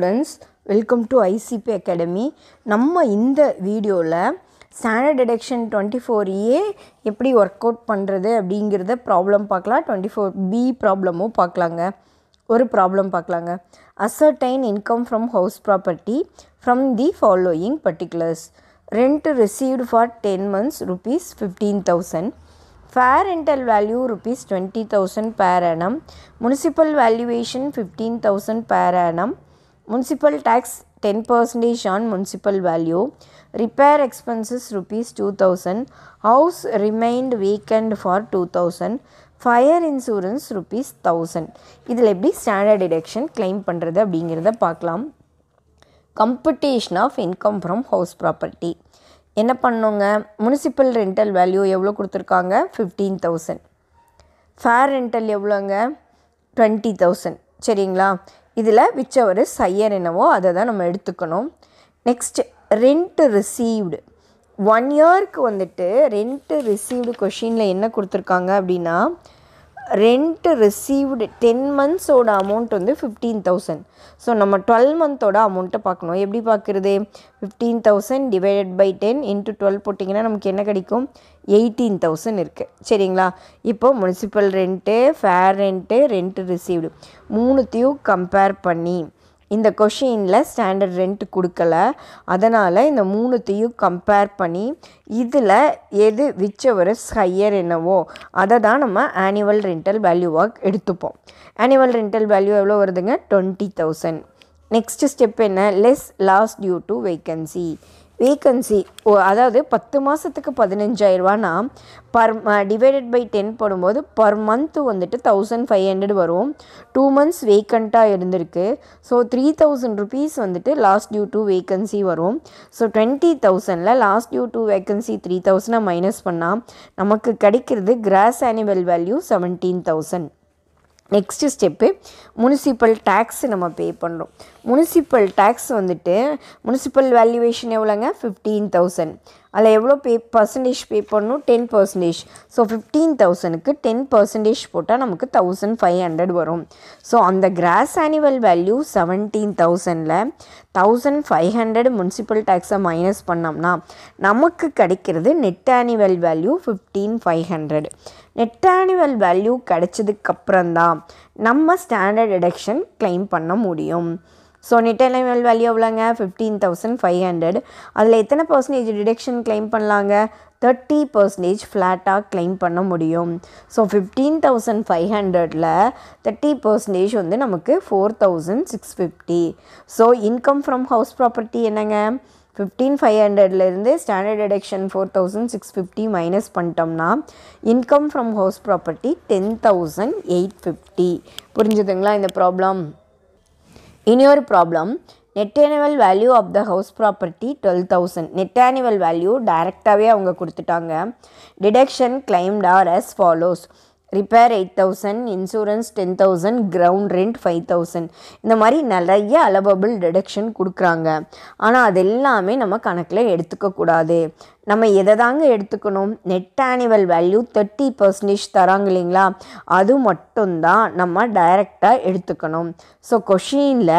Students welcome to ICP academy நம்ம இந்த வீடியோவில் standard deduction twenty four A எப்படி ஒர்க் அவுட் பண்ணுறது அப்படிங்கிறத ப்ராப்ளம் பார்க்கலாம். டுவெண்ட்டி ஃபோர் பி ப்ராப்ளமும் பார்க்கலாங்க. ஒரு ப்ராப்ளம் பார்க்கலாங்க. A certain income from house property from the following particulars rent received for ten months rupees fifteen thousand fair rental value rupees twenty thousand per annum municipal valuation fifteen thousand per annum municipal taxes ten percentage on municipal value repair expenses rupees two thousand house remained vacant for two thousand fire insurance rupees thousand இதில் எப்படி standard deduction claim பண்ணுறது அப்படிங்கிறத பார்க்கலாம். Computation of income from house property என்ன பண்ணுங்க? Municipal rental value எவ்வளோ கொடுத்துருக்காங்க? Fifteen thousand fair rental எவ்வளோங்க டுவெண்ட்டி தௌசண்ட் சரிங்களா? இதில் விச் ஒரு சையர் என்னவோ அதை தான் நம்ம எடுத்துக்கணும். நெக்ஸ்ட் ரெண்ட் ரிசீவ்டு ஒன் இயர்க்கு வந்துட்டு ரெண்ட் ரிசீவ்டு கொஷினில் என்ன கொடுத்துருக்காங்க அப்படின்னா ரெண்ட் ரிசீவ்டு டென் மந்த்ஸோட அமௌண்ட் வந்து ஃபிஃப்டீன் தௌசண்ட் ஸோ நம்ம டுவெல் மந்த்தோட அமௌண்ட்டை பார்க்கணும். எப்படி பார்க்குறது? Fifteen thousand divided by ten into twelve போட்டிங்கன்னா நமக்கு என்ன கிடைக்கும்? எயிட்டீன் தௌசண்ட் இருக்குது சரிங்களா? இப்போ municipal rent fair rent rent received மூணுத்தையும் கம்பேர் பண்ணி இந்த கொஷினில் ஸ்டாண்டர்ட் ரெண்ட் கொடுக்கல. அதனால் இந்த மூணுத்தையும் கம்பேர் பண்ணி இதில் எது விச் அவரஸ் ஹையர் என்னவோ அதை தான் நம்ம ஆனுவல் ரெண்டல் வேல்யூவாக எடுத்துப்போம். ஆனுவல் ரெண்டல் வேல்யூ எவ்வளோ வருதுங்க? டுவெண்ட்டி தௌசண்ட் நெக்ஸ்ட் ஸ்டெப் என்ன? Less loss due to vacancy vacancy ஓ அதாவது பத்து மாதத்துக்கு பதினஞ்சாயிரரூவானா பர் டிவைடட் பை டென் போடும்போது பர் மந்த்து வந்துட்டு தௌசண்ட் ஃபைவ் ஹண்ட்ரட் வரும். டூ மந்த்ஸ் வேக்கண்ட்டாக இருந்திருக்கு. ஸோ த்ரீ தௌசண்ட் ருபீஸ் வந்துட்டு லாஸ்ட் டியூ டூ வேக்கன்சி வரும். So twenty தௌசண்டில் loss due to vacancy three தௌசண்டாக minus பண்ணால் நமக்கு கிடைக்கிறது gross annual value seventeen thousand next step municipal taxes நம்ம பே பண்ணுறோம் முனிசிபல் டேக்ஸ் வந்துட்டு முனிசிபல் வேல்யூவேஷன் எவ்வளோங்க? ஃபிஃப்டீன் தௌசண்ட் அதில் எவ்வளோ பே பர்சன்டேஜ் பே பண்ணணும்? டென் பர்சன்டேஜ் ஸோ ஃபிஃப்டீன் தௌசண்ட்க்கு டென் பர்சன்டேஜ் போட்டால் நமக்கு தௌசண்ட் ஃபைவ் ஹண்ட்ரட் வரும். ஸோ அந்த கிராஸ் ஆனுவல் வேல்யூ செவன்டீன் தௌசண்டில் தௌசண்ட் ஃபைவ் ஹண்ட்ரட் முனிசிபல் டேக்ஸை மைனஸ் பண்ணோம்னா நமக்கு கிடைக்கிறது net annual value fifteen five hundred net annual value கிடைச்சதுக்கப்புறம் தான் நம்ம ஸ்டாண்டர்ட் டிடக்ஷன் கிளைம் பண்ண முடியும். ஸோ நெட் ஆனுவல் வேல்யூ எவ்வளோங்க ஃபிஃப்டீன் தௌசண்ட் ஃபைவ் ஹண்ட்ரட் அதில் எத்தனை பர்சன்டேஜ் டிடெக்ஷன் கிளைம் பண்ணலாங்க? தேர்ட்டி பர்சன்டேஜ் ஃப்ளாட்டாக கிளைம் பண்ண முடியும். ஸோ ஃபிஃப்டீன் தௌசண்ட் ஃபைவ் ஹண்ட்ரடில் தேர்ட்டி பர்சன்டேஜ் வந்து நமக்கு four thousand six fifty so income from house property என்னங்க? ஃபிஃப்டீன் ஃபைவ் ஹண்ட்ரட்லேருந்து standard deduction four thousand six fifty minus பண்ணிட்டோம்னா income from house property ten thousand eight fifty புரிஞ்சுதுங்களா இந்த problem இனியொரு problem net annual value of the house property twelve thousand net annual value டைரெக்டாகவே அவங்க கொடுத்துட்டாங்க. Deduction claimed are as follows repair eight thousand insurance ten thousand ground rent five thousand இந்த மாதிரி நிறைய allowable deduction கொடுக்குறாங்க. ஆனால் அது எல்லாமே நம்ம கணக்கில் எடுத்துக்கக்கூடாது நம்ம எதை தாங்க எடுத்துக்கணும்? Net annual value thirty percentage தராங்க இல்லைங்களா? அது மட்டும்தான் நம்ம டைரெக்டாக எடுத்துக்கணும். ஸோ கொஷினில்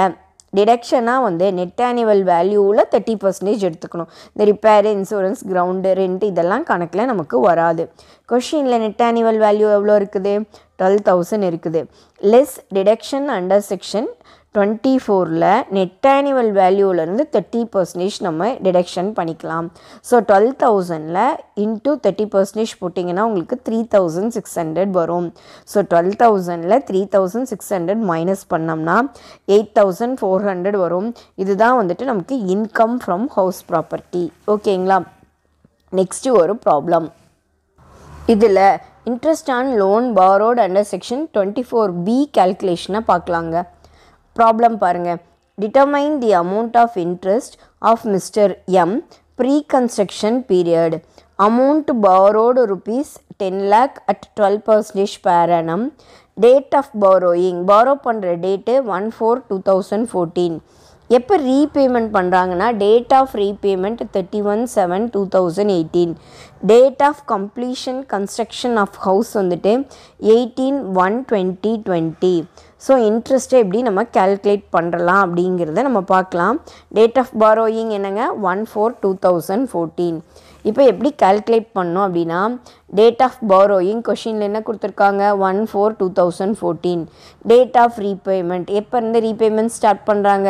டிடக்ஷனாக வந்து நெட் ஆனுவல் வேல்யூவில் தேர்ட்டி பர்சன்டேஜ் எடுத்துக்கணும். இந்த ரிப்பேர் இன்சூரன்ஸ் கிரவுண்டு ரெண்ட் இதெல்லாம் கணக்கில் நமக்கு வராது. கொஷினில் நெட் ஆனுவல் வேல்யூ எவ்வளோ இருக்குது? டுவெல் தௌசண்ட் இருக்குது. Less deduction under section twenty ஃபோரில் நெட் ஆனுவல் வேல்யூவிலேருந்து தேர்ட்டி பர்சன்டேஜ் நம்ம டிடக்ஷன் பண்ணிக்கலாம். ஸோ டுவெல் தௌசண்டில் இன்ட்டு தேர்ட்டி பர்சன்டேஜ் போட்டிங்கன்னா உங்களுக்கு த்ரீ தௌசண்ட் சிக்ஸ் ஹண்ட்ரட் வரும். So twelve தௌசண்டில் three thousand six hundred minus பண்ணோம்னா எயிட் தௌசண்ட் ஃபோர் ஹண்ட்ரட் வரும். இதுதான் வந்துட்டு நமக்கு இன்கம் ஃப்ரம் ஹவுஸ் ப்ராப்பர்ட்டி ஓகேங்களா? நெக்ஸ்ட்டு ஒரு ப்ராப்ளம் இதில் interest on loan borrowed under section twenty four B கேல்குலேஷனை பார்க்கலாங்க. ப்ராப்ளம் பாருங்கள் determine the amount of interest of mister M pre construction period amount borrowed rupees ten lakh at twelve percentage per annum date of borrowing borrow பண்ணுற date one four two thousand fourteen எப்போ repayment பண்ணுறாங்கன்னா date of repayment thirty one seven two thousand eighteen date of completion construction of house வந்துட்டு eighteen one twenty twenty so இன்ட்ரெஸ்ட்டை எப்படி நம்ம calculate பண்ணுறலாம் அப்படிங்கிறத நம்ம பார்க்கலாம். டேட் ஆஃப் பாரோயிங் என்னங்க? One four two thousand fourteen இப்போ எப்படி கால்குலேட் பண்ணோம் அப்படின்னா டேட் ஆஃப் பாரோயிங் கொஷினில் என்ன கொடுத்துருக்காங்க? One four two thousand fourteen date of repayment எப்போ இருந்து ரீபேமெண்ட் ஸ்டார்ட் பண்ணுறாங்க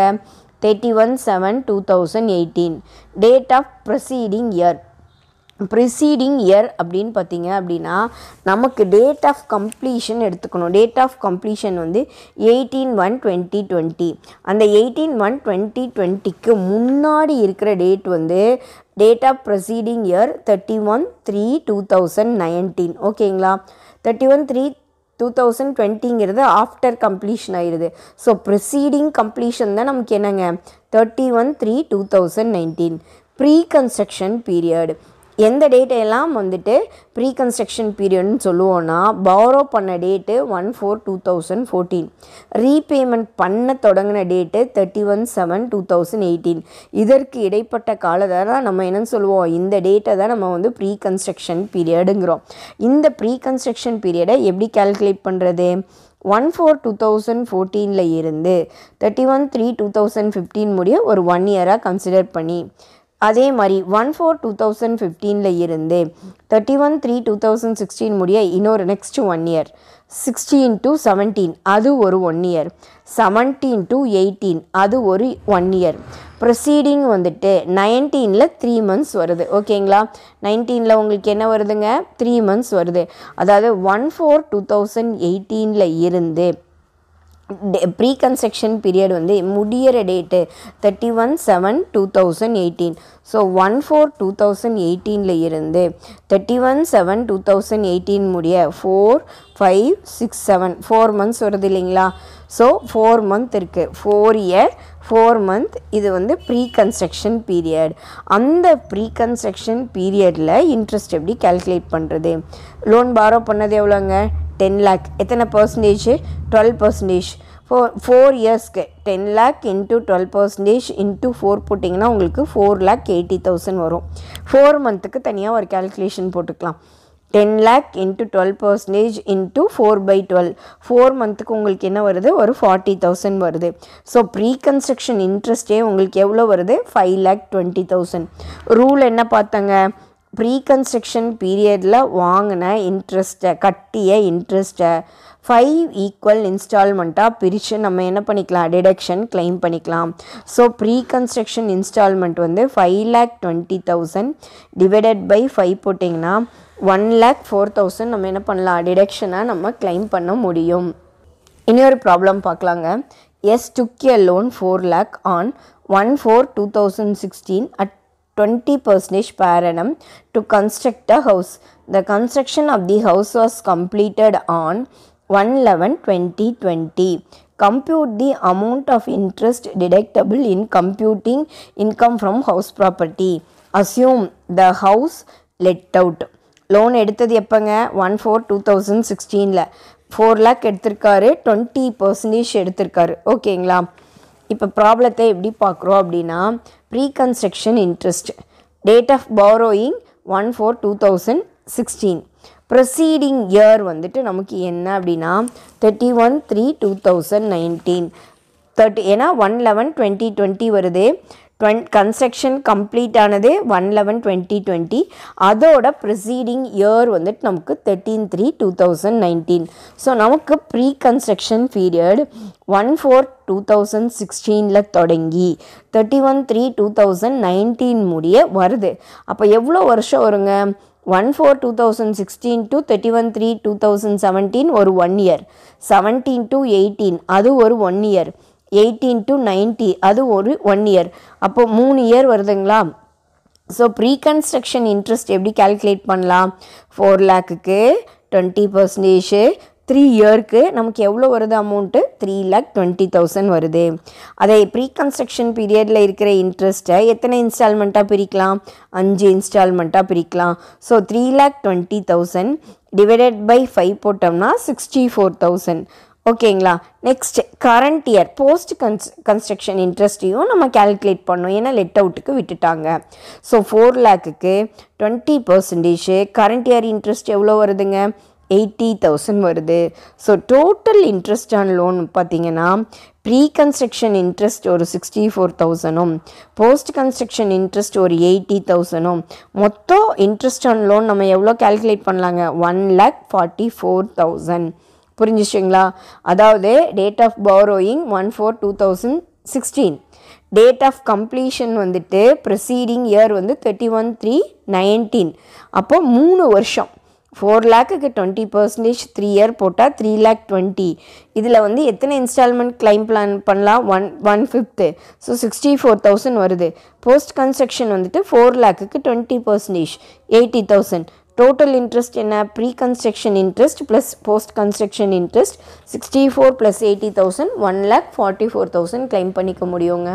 thirty one seven two thousand eighteen date of proceeding year preceding year அப்படின்னு பார்த்தீங்க அப்படின்னா நமக்கு டேட் ஆஃப் கம்ப்ளீஷன் எடுத்துக்கணும். டேட் ஆஃப் கம்ப்ளீஷன் வந்து எயிட்டீன் ஒன் டுவெண்ட்டி டுவெண்ட்டி அந்த எயிட்டீன் ஒன் டுவெண்ட்டி டுவெண்ட்டிக்கு முன்னாடி இருக்கிற டேட் வந்து date of proceeding year thirty one three two thousand nineteen ஓகேங்களா thirty one three two thousand டுவெண்ட்டிங்கிறது after completion ஆயிடுது so proceeding completion தான் நமக்கு என்னங்க? Thirty one three two thousand nineteen pre construction period எந்த டேட்டையெல்லாம் எல்லாம் வந்துட்டு ப்ரீ கன்ஸ்ட்ரக்ஷன் பீரியட்னு சொல்லுவோன்னா பாரோ பண்ண date one four two thousand fourteen repayment பண்ண தொடங்கின date thirty one seven two thousand eighteen இதற்கு இடைப்பட்ட காலத்தை தான் நம்ம என்னன்னு சொல்லுவோம் இந்த டேட்டை தான் நம்ம வந்து ப்ரீ கன்ஸ்ட்ரக்ஷன் பீரியடுங்கிறோம் இந்த ப்ரீ கன்ஸ்ட்ரக்ஷன் பீரியடை எப்படி கால்குலேட் பண்ணுறது ஒன் ஃபோர் டூ தௌசண்ட் ஃபோர்டீனில் இருந்து thirty one three two thousand fifteen முடிய ஒரு ஒன் இயராக கன்சிடர் பண்ணி அதே மாதிரி ஒன் ஃபோர் டூ தௌசண்ட் ஃபிஃப்டீனில் இருந்து thirty one three two thousand sixteen முடிய இன்னொரு next one year sixteen to seventeen அது ஒரு one year seventeen to eighteen அது ஒரு ஒன் இயர் ப்ரொசீடிங் வந்துட்டு நைன்டீனில் த்ரீ மந்த்ஸ் வருது. ஓகேங்களா நைன்டீனில் உங்களுக்கு என்ன வருதுங்க? த்ரீ மந்த்ஸ் வருது. அதாவது ஒன் ஃபோர் டூ தௌசண்ட் எயிட்டீனில் இருந்து ப்ரீ கன்ஸ்ட்ரக்ஷன் பீரியட் வந்து முடியிற date thirty one seven two thousand eighteen so one four two thousand எயிட்டீனில் இருந்து thirty one seven two thousand eighteen முடிய four five six seven four months வருது இல்லைங்களா? So four month இருக்குது ஃபோர் இயர் ஃபோர் மந்த் இது வந்து pre construction period அந்த pre construction பீரியடில் இன்ட்ரெஸ்ட் எப்படி கால்குலேட் பண்ணுறது லோன் பாரோ பண்ணது எவ்வளோங்க? டென் லேக் எத்தனை percentage twelve percentage four four இயர்ஸ்க்கு ten lakh into twelve percentage into four போட்டிங்கன்னா உங்களுக்கு ஃபோர் லேக் எயிட்டி தௌசண்ட் வரும். ஃபோர் மந்த்துக்கு தனியாக ஒரு கேல்குலேஷன் போட்டுக்கலாம். Ten lakh into twelve percentage into four by twelve four மந்த்துக்கு உங்களுக்கு என்ன வருது? ஒரு ஃபார்ட்டி தௌசண்ட் வருது. ஸோ ப்ரீ கன்ஸ்ட்ரக்ஷன் இன்ட்ரெஸ்ட்டே உங்களுக்கு எவ்வளோ வருது? Five lakh twenty thousand rule என்ன பார்த்தாங்க? ப்ரீ கன்ஸ்ட்ரக்ஷன் பீரியடில் வாங்கின இன்ட்ரெஸ்ட்டை கட்டிய இன்ட்ரெஸ்ட்டை ஃபைவ் ஈக்குவல் இன்ஸ்டால்மெண்ட்டாக பிரித்து நம்ம என்ன பண்ணிக்கலாம் டிடக்ஷன் கிளைம் பண்ணிக்கலாம். ஸோ ப்ரீ கன்ஸ்ட்ரக்ஷன் இன்ஸ்டால்மெண்ட் வந்து five lakh twenty thousand divided by five போட்டிங்கன்னா ஒன் லேக் ஃபோர் தௌசண்ட் நம்ம என்ன பண்ணலாம் டிடக்ஷனை நம்ம கிளைம் பண்ண முடியும். இன்னொரு ப்ராப்ளம் பார்க்கலாங்க. S took a loan four lakh on one four two thousand sixteen at 20 percentage per annum to construct a house. The construction of the house was completed on 1-11-2020. Compute the amount of interest deductible in computing income from house property. Assume the house let out. Loan எடுத்தது எப்போங்க one four two thousand சிக்ஸ்டீனில் four lakh எடுத்திருக்காரு twenty percentage எடுத்திருக்காரு ஓகேங்களா இப்போ ப்ராப்ளத்தை எப்படி பார்க்குறோம் அப்படின்னா pre construction interest date of borrowing one four two thousand sixteen proceeding year வந்துட்டு நமக்கு என்ன அப்படின்னா thirty one three two thousand nineteen thirty ஏன்னா ஒன் லெவன் டுவெண்ட்டி டுவெண்ட்டி வருது. டுவென் கன்ஸ்ட்ரக்ஷன் கம்ப்ளீட் ஆனது ஒன் லெவன் டுவெண்ட்டி டுவெண்ட்டி அதோட ப்ரொசீடிங் இயர் வந்துட்டு நமக்கு thirteen three two thousand nineteen so நமக்கு pre construction period one four two thousand சிக்ஸ்டீனில் தொடங்கி thirty one three two thousand nineteen முடிய வருது. அப்போ எவ்வளோ வருஷம் வருங்க? One four two thousand sixteen to thirty one three two thousand seventeen ஒரு one year seventeen to eighteen அது ஒரு one year eighteen to ninety அது ஒரு ஒன் இயர் அப்போது மூணு இயர் வருதுங்களா? ஸோ ப்ரீ கன்ஸ்ட்ரக்ஷன் இன்ட்ரெஸ்ட் எப்படி கால்குலேட் பண்ணலாம்? ஃபோர் லேக்குக்கு டுவெண்ட்டி பர்சன்டேஜ் த்ரீ இயர்க்கு நமக்கு எவ்வளோ வருது amount three lakh twenty thousand வருது. அதே ப்ரீ கன்ஸ்ட்ரக்ஷன் பீரியடில் இருக்கிற இன்ட்ரெஸ்ட்டை எத்தனை இன்ஸ்டால்மெண்ட்டாக பிரிக்கலாம்? அஞ்சு இன்ஸ்டால்மெண்ட்டாக பிரிக்கலாம். So three lakh twenty thousand divided by five போட்டோம்னா சிக்ஸ்டி ஃபோர் தௌசண்ட் ஓகேங்களா? Next current year post cons construction இன்ட்ரெஸ்ட்டையும் நம்ம கால்குலேட் பண்ணோம் ஏன்னா லெட் அவுட்டுக்கு விட்டுட்டாங்க. So four லேக்குக்கு twenty percentage current year interest எவ்வளோ வருதுங்க? எயிட்டி தௌசண்ட் வருது. So total interest on loan பார்த்தீங்கன்னா ப்ரீ கன்ஸ்ட்ரக்ஷன் இன்ட்ரெஸ்ட் ஒரு சிக்ஸ்டி ஃபோர் தௌசண்டும் போஸ்ட் கன்ஸ்ட்ரக்ஷன் இன்ட்ரெஸ்ட் ஒரு எயிட்டி தௌசண்டும் மொத்தம் இன்ட்ரெஸ்ட் ஆன் லோன் நம்ம எவ்வளோ கால்குலேட் பண்ணலாங்க? One lakh forty four thousand புரிஞ்சிச்சிங்களா? அதாவது date of borrowing one four two thousand sixteen date of completion வந்துட்டு ப்ரொசீடிங் இயர் வந்து தேர்ட்டி ஒன் த்ரீ நைன்டீன் அப்போ மூணு வருஷம். ஃபோர் லேக்குக்கு டுவெண்ட்டி பர்சன்டேஜ் த்ரீ இயர் போட்டால் த்ரீ லேக் டுவெண்ட்டி இதில் வந்து எத்தனை இன்ஸ்டால்மெண்ட் கிளைம் பிளான் பண்ணலாம்? One one fifth so sixty four thousand வருது. போஸ்ட் கன்ஸ்ட்ரக்ஷன் வந்துட்டு four லேக்குக்கு twenty percentage eighty thousand total interest என்ன? Pre construction interest plus post construction interest sixty four plus eighty thousand one lakh forty four thousand claim பண்ணிக்க முடியுங்க.